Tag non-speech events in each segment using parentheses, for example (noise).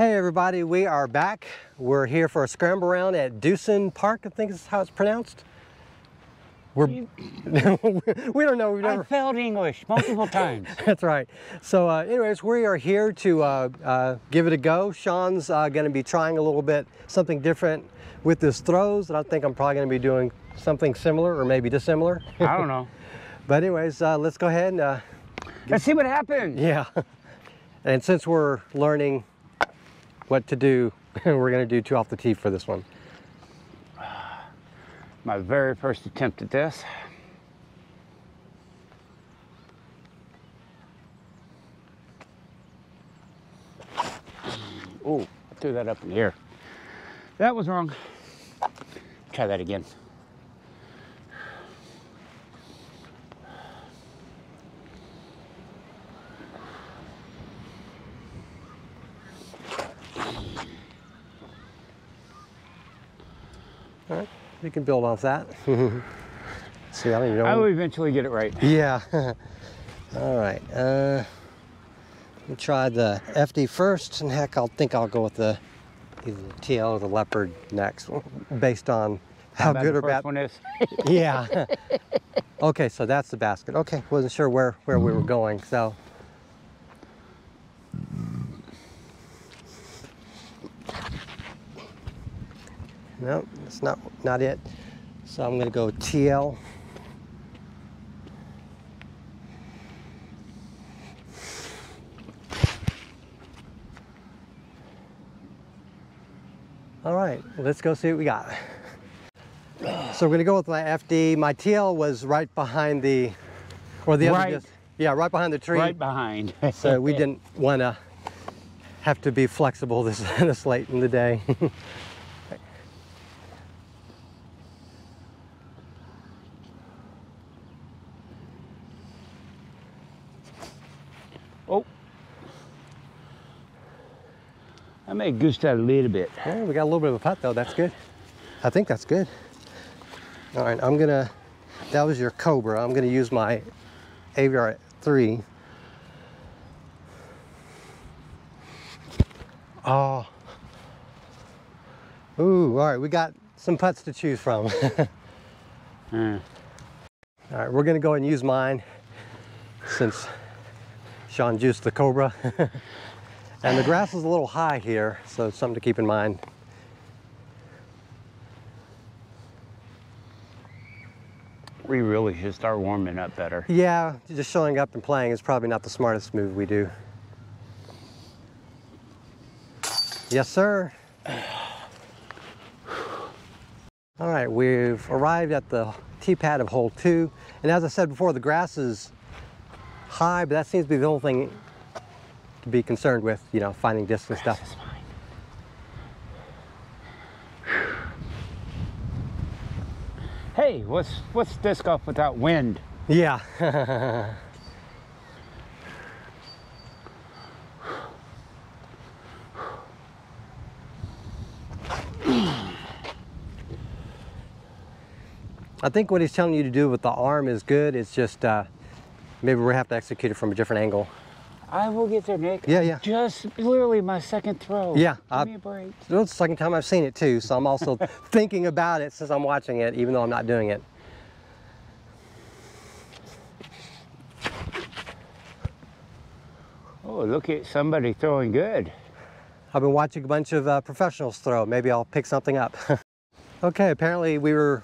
Hey everybody, we are back. We're here for a scramble around at Deussen Park, I think is how it's pronounced. We're, (laughs) we don't know, we've I never, failed English multiple (laughs) times. that's right. So uh, anyways, we are here to uh, uh, give it a go. Sean's uh, gonna be trying a little bit, something different with his throws, and I think I'm probably gonna be doing something similar or maybe dissimilar. I don't know. (laughs) but anyways, uh, let's go ahead and, uh, Let's see what happens. yeah. And since we're learning what to do, (laughs) we're gonna do two off the tee for this one. (sighs) My very first attempt at this. Oh, threw that up in the air. That was wrong. Try that again. We can build off that. (laughs) See, I don't even know. I will eventually get it right. Yeah. (laughs) All right. Uh, we try the FD first, and heck, I'll think I'll go with the either the TL or the Leopard next, (laughs) based on how, bad good or first bad. one is. Yeah. okay, so that's the basket. Okay, wasn't sure where where we were going, so. No, that's not not it. So I'm gonna go TL. All right, let's go see what we got. So we're gonna go with my FD. My TL was right behind the, or the Right. other, disc. yeah, right behind the tree. Right behind. (laughs) So we didn't wanna have to be flexible this, (laughs) this late in the day. (laughs) Goosed out a little bit. Yeah, we got a little bit of a putt though, that's good. I think that's good. All right, I'm gonna, that was your Cobra. I'm gonna use my Aviar 3. Oh. Ooh, all right, we got some putts to choose from. Uh, (laughs) All right, we're gonna go and use mine since Sean juiced the Cobra. (laughs) and the grass is a little high here, so it's something to keep in mind. we really should start warming up better. Yeah, just showing up and playing is probably not the smartest move we do. Yes, sir. All right, we've arrived at the tee pad of hole two. And as I said before, the grass is high, but that seems to be the only thing to be concerned with, you know, finding discs and stuff. Is mine. Hey, what's what's disc golf without wind? Yeah. (laughs) I think what he's telling you to do with the arm is good. It's just uh, maybe we have to execute it from a different angle. I will get there, Nick. Yeah, yeah. Just literally my second throw. Yeah, Give I- me a break. It's the second time I've seen it too, so I'm also (laughs) thinking about it since I'm watching it, even though I'm not doing it. Oh, look at somebody throwing good. I've been watching a bunch of uh, professionals throw. Maybe I'll pick something up. (laughs) okay, apparently we were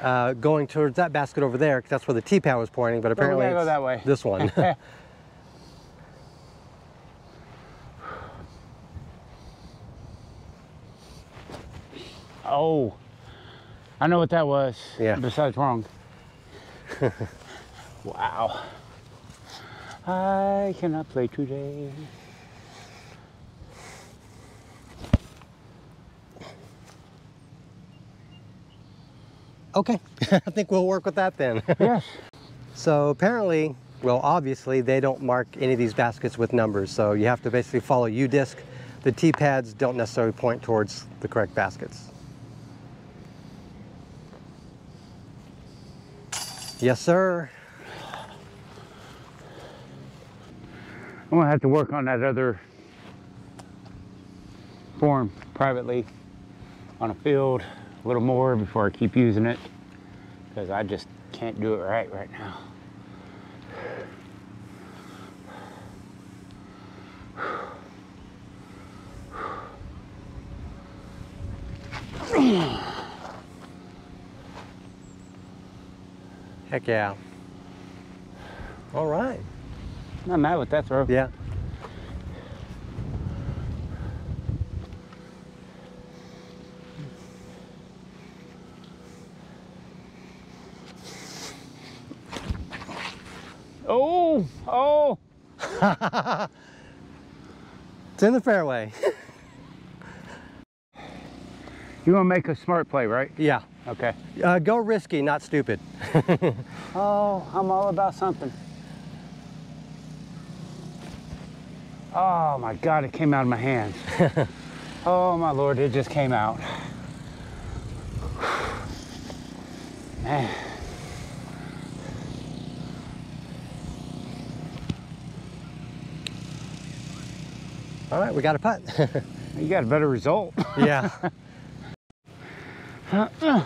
uh, going towards that basket over there because that's where the tee pad was pointing, but apparently gotta go that way. this one. (laughs) Oh, I know what that was. Yeah. Besides wrong. (laughs) wow. I cannot play today. okay, (laughs) I think we'll work with that then. (laughs) yes. so apparently, well, obviously they don't mark any of these baskets with numbers, so you have to basically follow UDisc. The T-pads don't necessarily point towards the correct baskets. Yes, sir. I'm gonna have to work on that other form privately on a field a little more before I keep using it because I just can't do it right right now. (sighs) Heck yeah. All right. Not mad with that throw. Yeah. Oh, oh. (laughs) It's in the fairway. (laughs) You want to make a smart play, right? yeah. Okay. Uh, go risky, not stupid. (laughs) Oh, I'm all about something. Oh my God, it came out of my hands. (laughs) oh my Lord, it just came out. (sighs) Man. All right, we got a putt. (laughs) You got a better result. yeah. Uh-uh.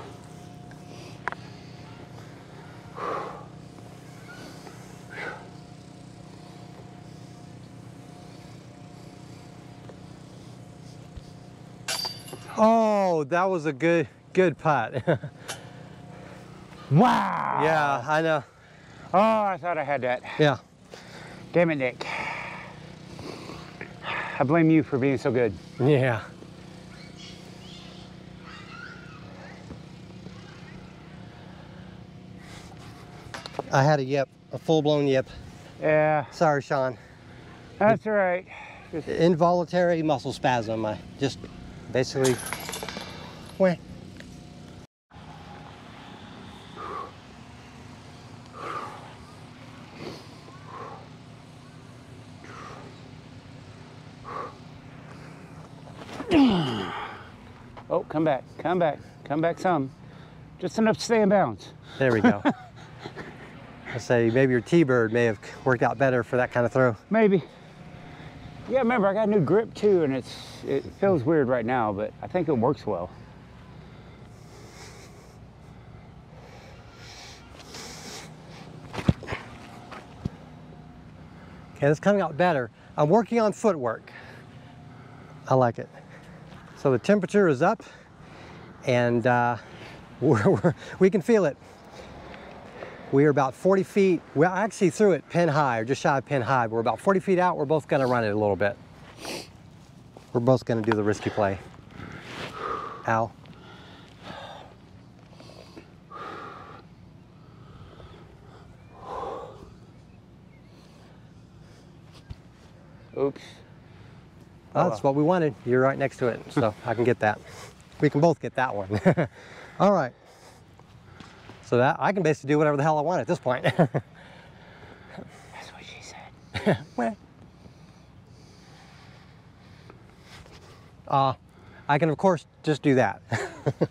Oh, that was a good good putt. (laughs) wow. yeah, I know. Oh, I thought I had that. Yeah. Damn it, Nick. I blame you for being so good. Yeah. I had a yip, a full-blown yip. Yeah, Sorry, Sean. that's all right. Just- Involuntary muscle spasm. I just basically went. Oh, come back, come back, come back some. Just enough to stay in bounds. There we go. (laughs) I say maybe your T-bird may have worked out better for that kind of throw. Maybe. Yeah, remember I got a new grip too, and it's it feels weird right now, but I think it works well. Okay, that's coming out better. I'm working on footwork. I like it. So the temperature is up and uh, (laughs) we're, we're, we can feel it. We are about 40 feet. Well, I actually threw it pin high or just shy of pin high. We're about 40 feet out. We're both gonna run it a little bit. We're both gonna do the risky play. Ow. Oops. Oh, that's what we wanted. You're right next to it, so I can get that. We can both get that one. (laughs) All right. So that I can basically do whatever the hell I want at this point. (laughs) That's what she said. (laughs) Well. Uh, I can of course just do that. (laughs)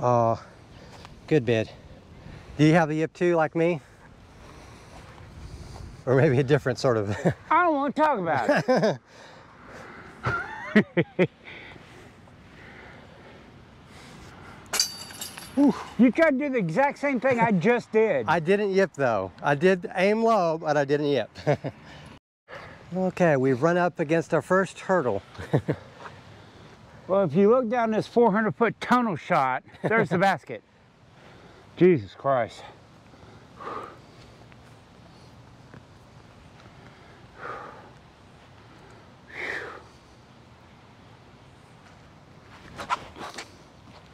Oh, good bid. Do you have the yip too, like me? Or maybe a different sort of. (laughs) I don't want to talk about it. (laughs) you tried to do the exact same thing I just did. I didn't yip though. I did aim low, but I didn't yip. (laughs) okay, we've run up against our first hurdle. Well, if you look down this 400 foot tunnel shot, there's the basket. Jesus Christ.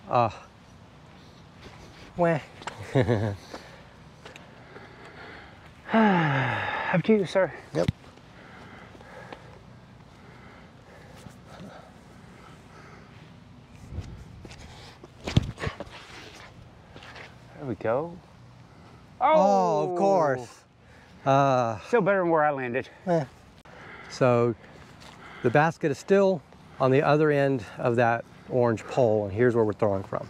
Uh, wah. Up to you, sir. Yep. There we go. Oh, of course. Uh, Still better than where I landed. eh. So the basket is still on the other end of that orange pole, and here's where we're throwing from.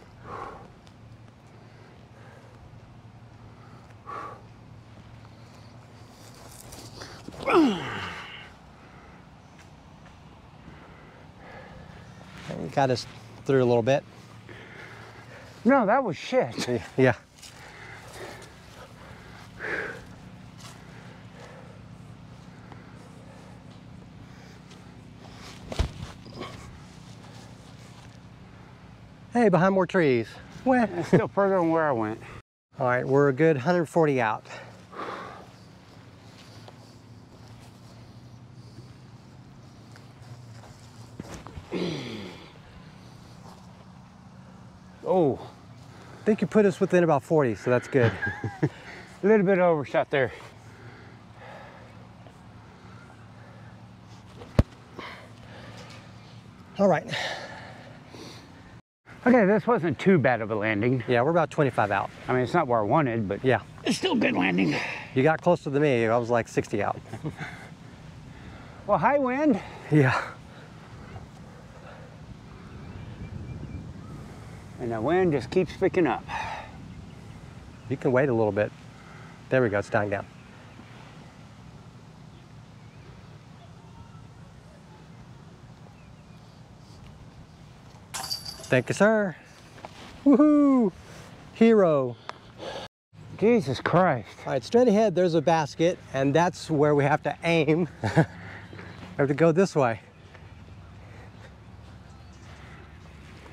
Got us through a little bit. No, that was shit. Yeah. Hey, behind more trees. Well, It's still further than where I went. all right, we're a good 140 out. Oh, I think you put us within about 40, so that's good. a (laughs) (laughs) little bit overshot there. All right. Okay, this wasn't too bad of a landing. Yeah, we're about 25 out. I mean, it's not where I wanted, but Yeah. it's still good landing. You got closer than me. I was like 60 out. (laughs) Well, high wind. Yeah. And the wind just keeps picking up. You can wait a little bit. There we go, it's dying down. Thank you, sir. Woohoo! Hero. Jesus Christ. All right, straight ahead, there's a basket, and that's where we have to aim. (laughs) we have to go this way.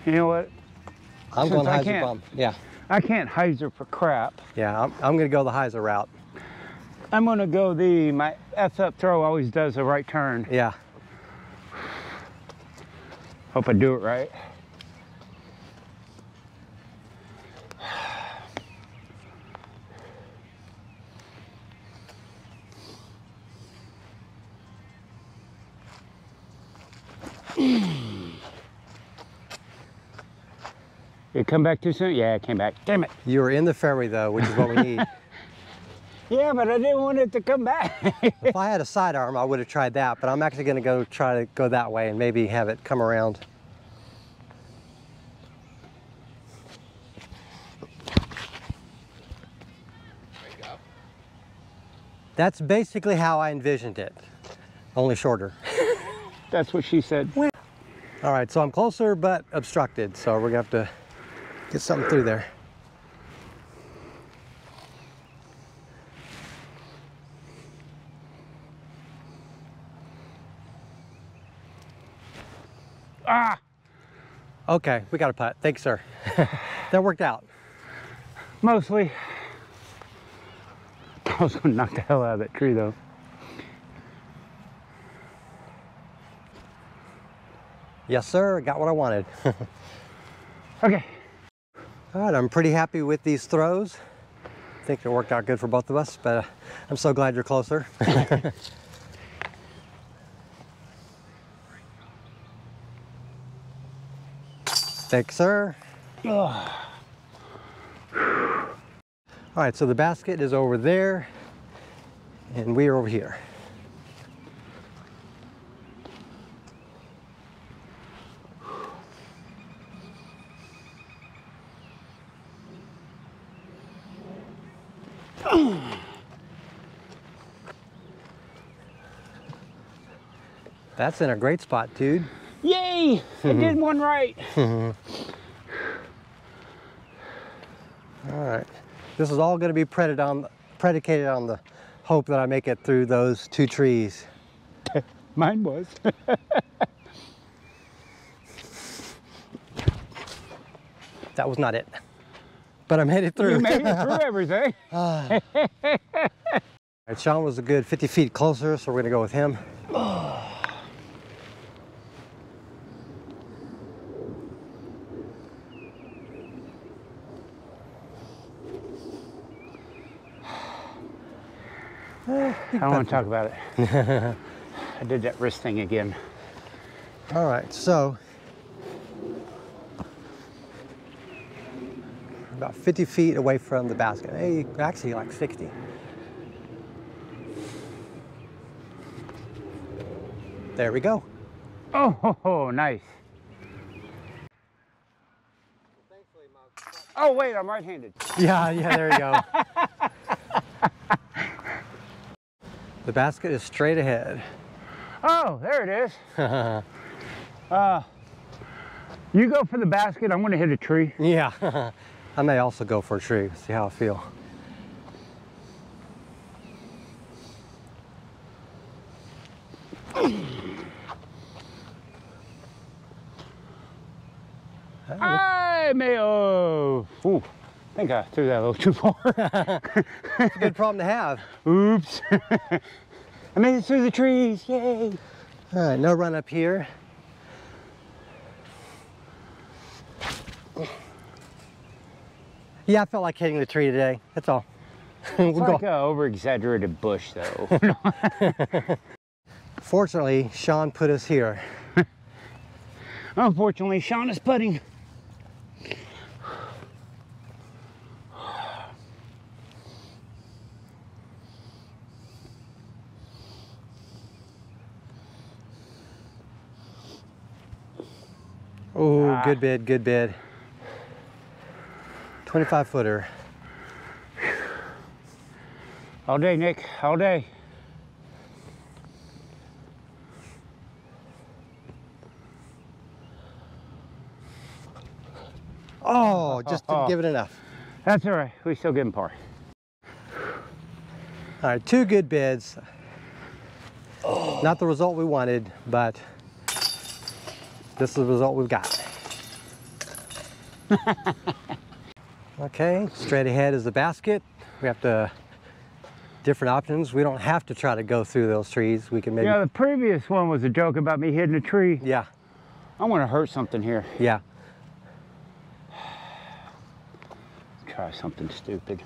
You know what? I'm Since going I hyzer can't- Yeah, I can't hyzer for crap. yeah, I'm, I'm gonna go the hyzer route. I'm gonna go the, my F up throw always does a right turn. Yeah. Hope I do it right. You come back too soon? Yeah, I came back. Damn it. You were in the ferry though, which is what we need. (laughs) Yeah, but I didn't want it to come back. (laughs) if I had a sidearm, I would have tried that, but I'm actually gonna go try to go that way and maybe have it come around. That's basically how I envisioned it, only shorter. That's what she said. All right, so I'm closer but obstructed, so we're gonna have to get something through there. Ah! Okay, we got a putt. Thanks, sir. (laughs) that worked out. Mostly. (laughs) I was gonna knock the hell out of that tree though. Yes, sir. Got what I wanted. (laughs) Okay. All right, I'm pretty happy with these throws. I think it worked out good for both of us, but uh, I'm so glad you're closer. (laughs) Thanks, sir. (sighs) All right, so the basket is over there, and we are over here. That's in a great spot, dude. Yay! I (laughs) did one right. All right. This is all going to be predicated on, predicated on the hope that I make it through those two trees. (laughs) Mine was. (laughs) That was not it. But I made it through. you made it through everything. Ah. All right, Sean was a good 50 feet closer, so we're going to go with him. (gasps) (gasps) I don't want to talk about it. (laughs) I did that wrist thing again. All right, so about 50 feet away from the basket. Hey, actually like 60. There we go. Oh, ho, ho, nice. Oh, wait, I'm right handed. Yeah, yeah, there you go. (laughs) the basket is straight ahead. Oh, there it is. (laughs) Uh, You go for the basket. I'm gonna hit a tree. Yeah. (laughs) I may also go for a tree, see how I feel. Hi, Mayo. Ooh, think I threw that a little (laughs) too far. It's a good problem to have. Oops. (laughs) I made it through the trees. Yay. All right, no run up here. Yeah, I felt like hitting the tree today. That's all. (laughs) we'll It's like an over-exaggerated bush, though. Fortunately, Sean put us here. Unfortunately, Sean is putting. Oh, good bid, good bid. 25 footer. All day, Nick. All day. Oh, oh just oh. didn't give it enough. That's all right. We still getting par. All right, two good bids. Not the result we wanted, but this is the result we've got. (laughs) okay, straight ahead is the basket. We have to, different options. We don't have to try to go through those trees. We can maybe, Yeah, the previous one was a joke about me hitting a tree. yeah, I want to hurt something here. yeah. (sighs) Try something stupid.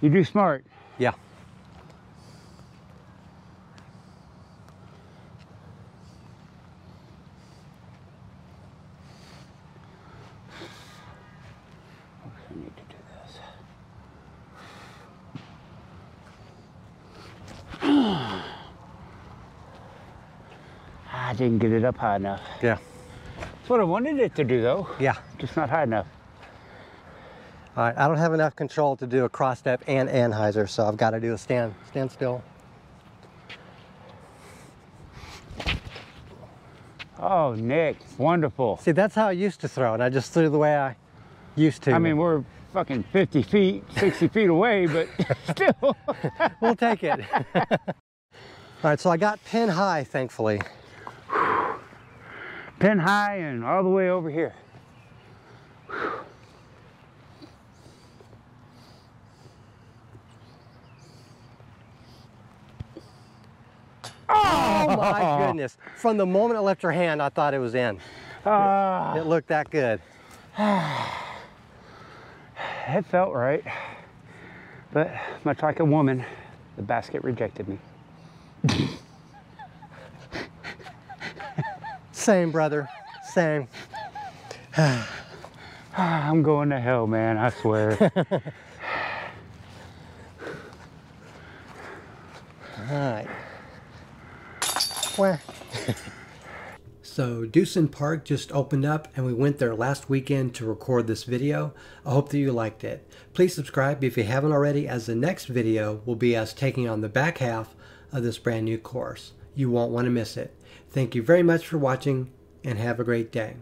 You do smart. Yeah. I need to do this. I didn't get it up high enough. Yeah. That's what I wanted it to do, though. Yeah. Just not high enough. All right, I don't have enough control to do a cross step and an hyzer, so I've got to do a stand, stand still. Oh, Nick, wonderful. See, that's how I used to throw, and I just threw the way I used to. I mean, we're fucking 50 feet, 60 feet away, but (laughs) still. (laughs) we'll take it. (laughs) All right, so I got pin high, thankfully. Pin high and all the way over here. Oh my (laughs) goodness. From the moment it left her hand, I thought it was in. Ah, It looked that good. (sighs) it felt right. But much like a woman, the basket rejected me. Same, brother. Same. (sighs) I'm going to hell, man, I swear. (laughs) All right. Where? (laughs) So Deussen Park just opened up and we went there last weekend to record this video. I hope that you liked it. Please subscribe if you haven't already as the next video will be us taking on the back half of this brand new course. You won't want to miss it. Thank you very much for watching and have a great day.